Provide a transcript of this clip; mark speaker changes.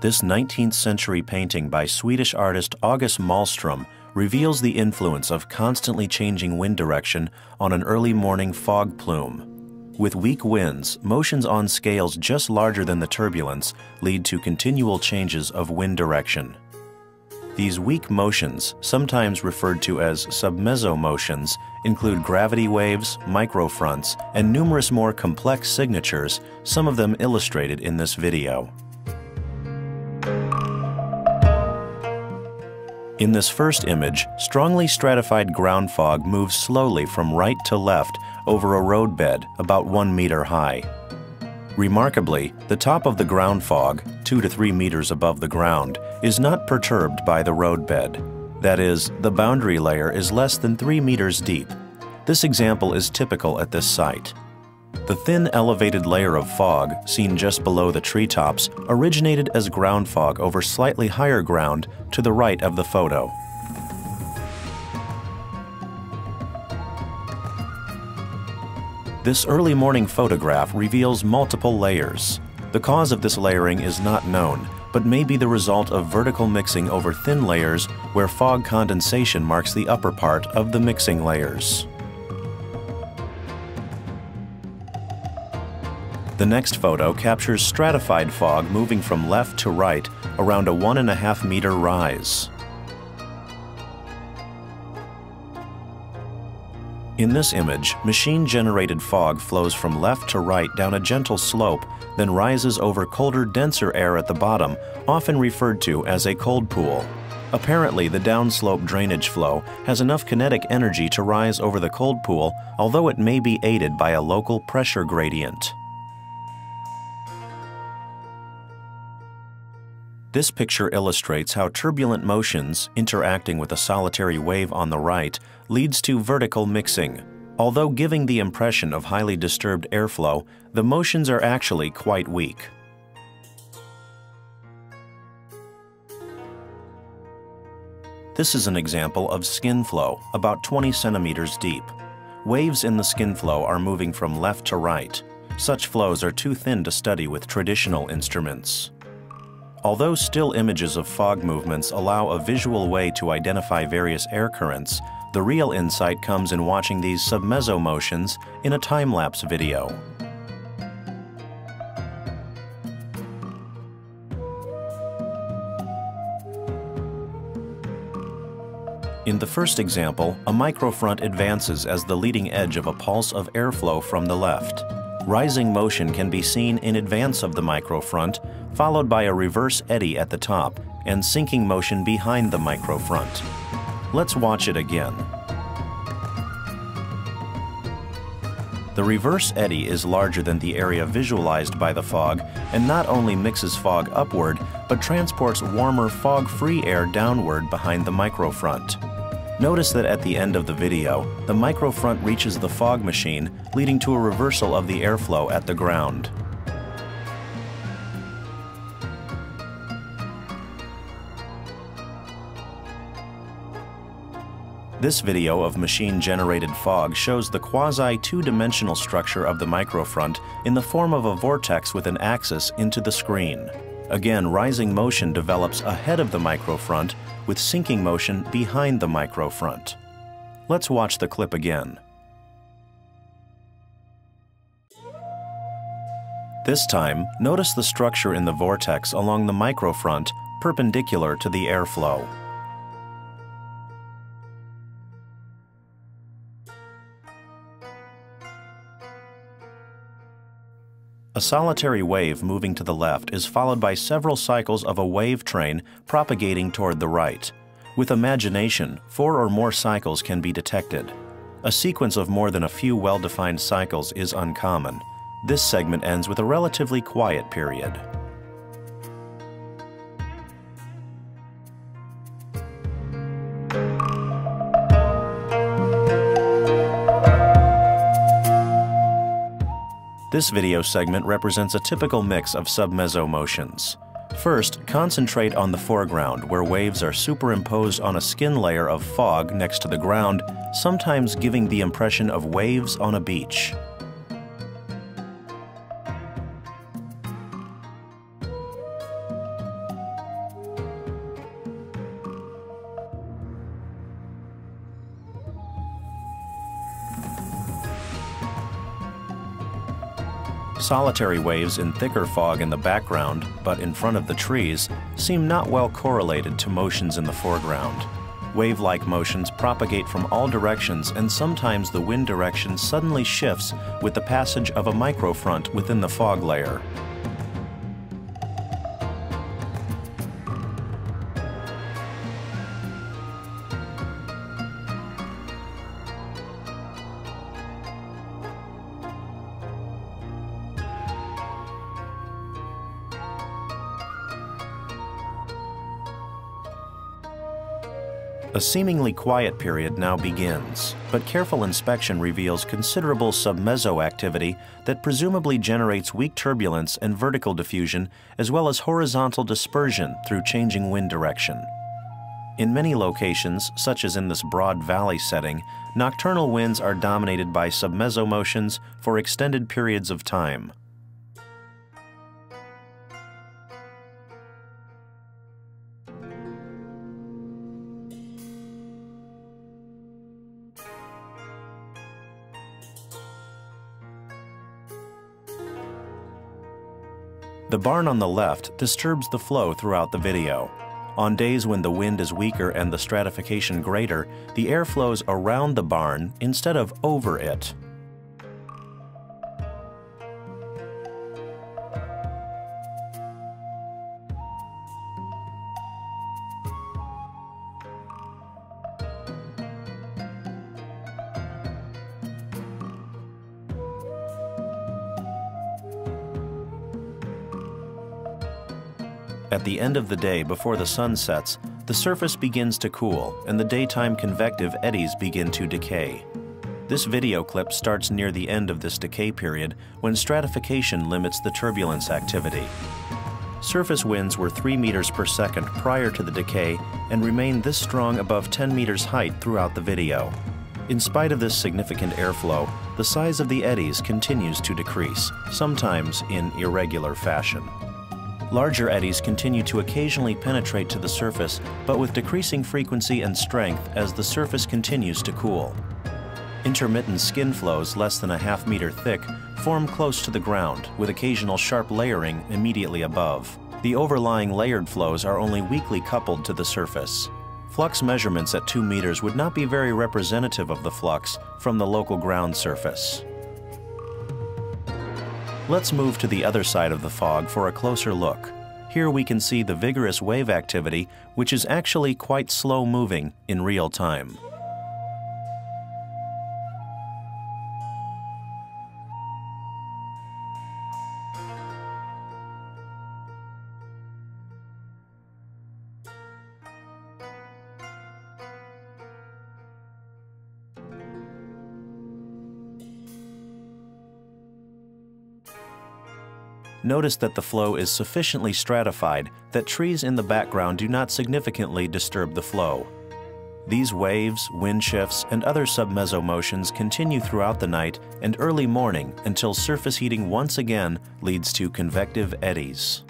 Speaker 1: This 19th century painting by Swedish artist August Malmström reveals the influence of constantly changing wind direction on an early morning fog plume. With weak winds, motions on scales just larger than the turbulence lead to continual changes of wind direction. These weak motions, sometimes referred to as submesomotions, include gravity waves, microfronts, and numerous more complex signatures, some of them illustrated in this video. In this first image, strongly stratified ground fog moves slowly from right to left over a roadbed about one meter high. Remarkably, the top of the ground fog, two to three meters above the ground, is not perturbed by the roadbed. That is, the boundary layer is less than three meters deep. This example is typical at this site. The thin elevated layer of fog, seen just below the treetops, originated as ground fog over slightly higher ground to the right of the photo. This early morning photograph reveals multiple layers. The cause of this layering is not known, but may be the result of vertical mixing over thin layers where fog condensation marks the upper part of the mixing layers. The next photo captures stratified fog moving from left to right around a one and a half meter rise. In this image, machine-generated fog flows from left to right down a gentle slope, then rises over colder, denser air at the bottom, often referred to as a cold pool. Apparently, the downslope drainage flow has enough kinetic energy to rise over the cold pool, although it may be aided by a local pressure gradient. This picture illustrates how turbulent motions, interacting with a solitary wave on the right, leads to vertical mixing. Although giving the impression of highly disturbed airflow, the motions are actually quite weak. This is an example of skin flow, about 20 centimeters deep. Waves in the skin flow are moving from left to right. Such flows are too thin to study with traditional instruments. Although still images of fog movements allow a visual way to identify various air currents, the real insight comes in watching these submeso motions in a time-lapse video. In the first example, a microfront advances as the leading edge of a pulse of airflow from the left. Rising motion can be seen in advance of the microfront followed by a reverse eddy at the top and sinking motion behind the micro front. Let's watch it again. The reverse eddy is larger than the area visualized by the fog and not only mixes fog upward, but transports warmer fog-free air downward behind the microfront. Notice that at the end of the video, the microfront reaches the fog machine, leading to a reversal of the airflow at the ground. This video of machine-generated fog shows the quasi-two-dimensional structure of the microfront in the form of a vortex with an axis into the screen. Again, rising motion develops ahead of the microfront with sinking motion behind the microfront. Let's watch the clip again. This time, notice the structure in the vortex along the microfront perpendicular to the airflow. A solitary wave moving to the left is followed by several cycles of a wave train propagating toward the right. With imagination, four or more cycles can be detected. A sequence of more than a few well-defined cycles is uncommon. This segment ends with a relatively quiet period. This video segment represents a typical mix of submeso motions. First, concentrate on the foreground where waves are superimposed on a skin layer of fog next to the ground, sometimes giving the impression of waves on a beach. Solitary waves in thicker fog in the background, but in front of the trees, seem not well correlated to motions in the foreground. Wave-like motions propagate from all directions and sometimes the wind direction suddenly shifts with the passage of a microfront within the fog layer. A seemingly quiet period now begins, but careful inspection reveals considerable submeso activity that presumably generates weak turbulence and vertical diffusion, as well as horizontal dispersion through changing wind direction. In many locations, such as in this broad valley setting, nocturnal winds are dominated by submeso motions for extended periods of time. The barn on the left disturbs the flow throughout the video. On days when the wind is weaker and the stratification greater, the air flows around the barn instead of over it. At the end of the day, before the sun sets, the surface begins to cool and the daytime convective eddies begin to decay. This video clip starts near the end of this decay period when stratification limits the turbulence activity. Surface winds were 3 meters per second prior to the decay and remained this strong above 10 meters height throughout the video. In spite of this significant airflow, the size of the eddies continues to decrease, sometimes in irregular fashion. Larger eddies continue to occasionally penetrate to the surface, but with decreasing frequency and strength as the surface continues to cool. Intermittent skin flows less than a half meter thick form close to the ground, with occasional sharp layering immediately above. The overlying layered flows are only weakly coupled to the surface. Flux measurements at 2 meters would not be very representative of the flux from the local ground surface. Let's move to the other side of the fog for a closer look. Here we can see the vigorous wave activity, which is actually quite slow moving in real time. Notice that the flow is sufficiently stratified that trees in the background do not significantly disturb the flow. These waves, wind shifts, and other submeso motions continue throughout the night and early morning until surface heating once again leads to convective eddies.